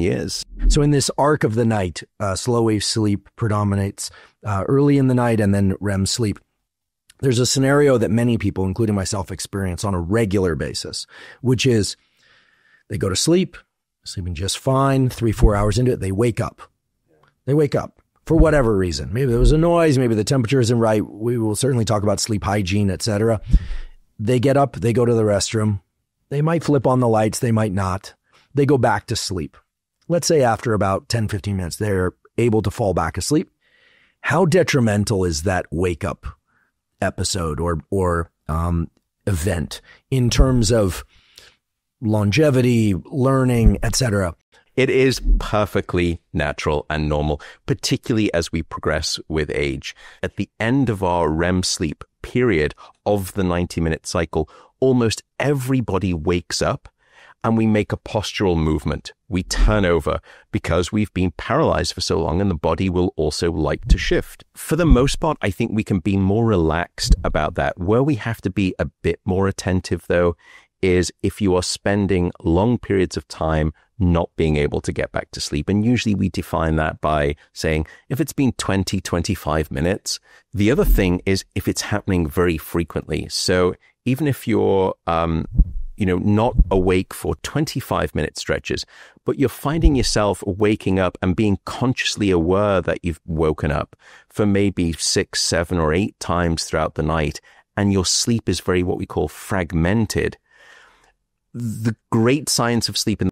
years. So in this arc of the night, uh, slow wave sleep predominates uh, early in the night and then REM sleep. There's a scenario that many people, including myself, experience on a regular basis, which is they go to sleep, sleeping just fine. Three, four hours into it, they wake up. They wake up for whatever reason. Maybe there was a noise, maybe the temperature isn't right. We will certainly talk about sleep hygiene, etc. They get up, they go to the restroom. They might flip on the lights, they might not. They go back to sleep. Let's say after about 10, 15 minutes, they're able to fall back asleep. How detrimental is that wake up episode or or um, event in terms of longevity, learning, etc.? It is perfectly natural and normal, particularly as we progress with age. At the end of our REM sleep period of the 90 minute cycle, almost everybody wakes up and we make a postural movement. We turn over because we've been paralyzed for so long and the body will also like to shift. For the most part, I think we can be more relaxed about that. Where we have to be a bit more attentive though is if you are spending long periods of time not being able to get back to sleep. And usually we define that by saying if it's been 20, 25 minutes. The other thing is if it's happening very frequently. So even if you're, um, you know, not awake for 25 minute stretches, but you're finding yourself waking up and being consciously aware that you've woken up for maybe six, seven, or eight times throughout the night, and your sleep is very what we call fragmented. The great science of sleep in